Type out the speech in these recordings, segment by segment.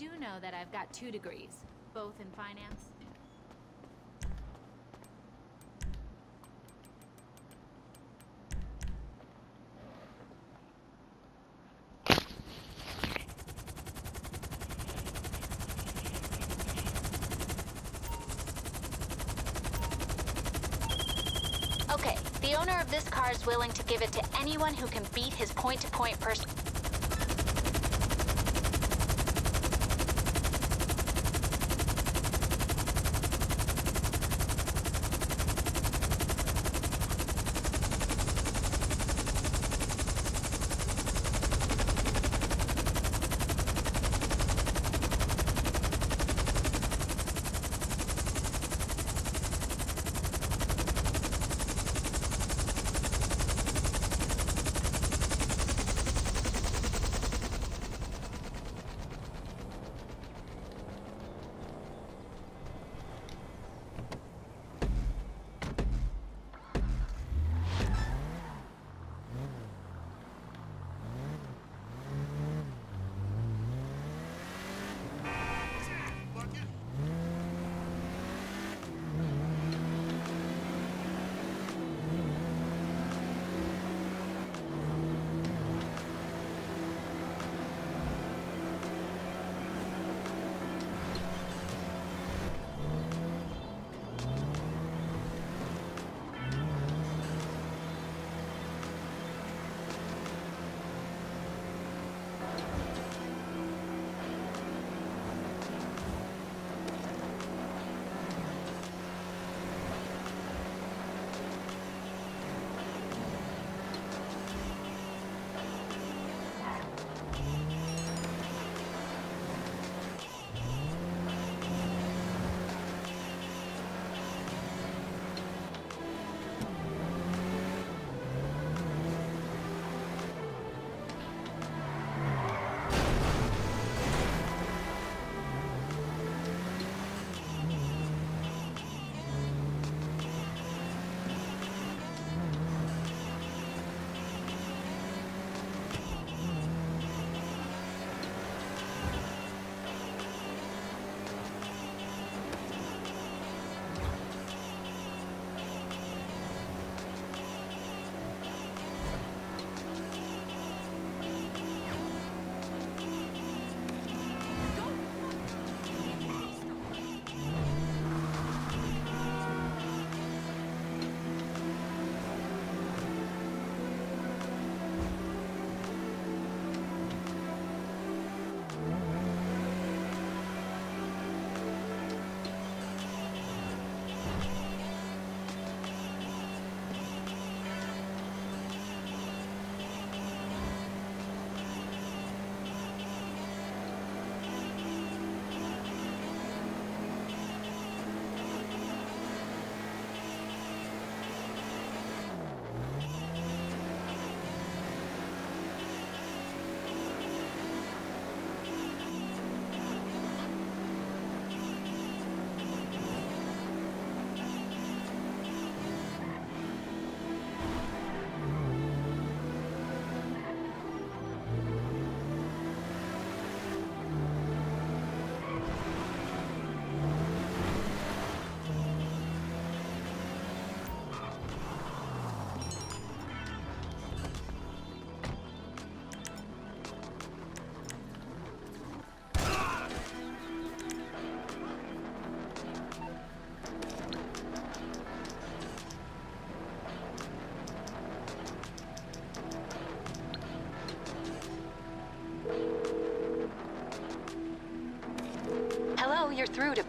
do know that I've got two degrees, both in finance. Okay, the owner of this car is willing to give it to anyone who can beat his point-to-point person.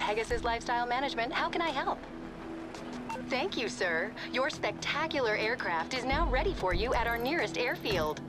Pegasus Lifestyle Management. How can I help? Thank you, sir. Your spectacular aircraft is now ready for you at our nearest airfield.